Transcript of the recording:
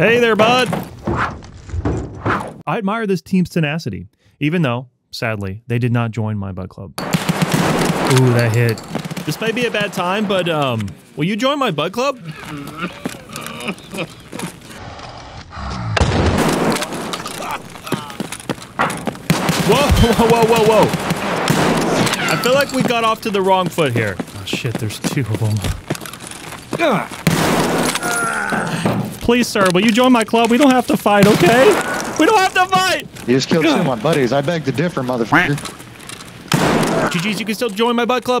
Hey there, bud. I admire this team's tenacity, even though, sadly, they did not join my bud club. Ooh, that hit. This may be a bad time, but um, will you join my bud club? Whoa, whoa, whoa, whoa, whoa. I feel like we got off to the wrong foot here. Oh shit, there's two of them. Please, sir, will you join my club? We don't have to fight, okay? We don't have to fight! You just killed two of my buddies. I beg to differ, motherfucker. GG's, you can still join my bud club.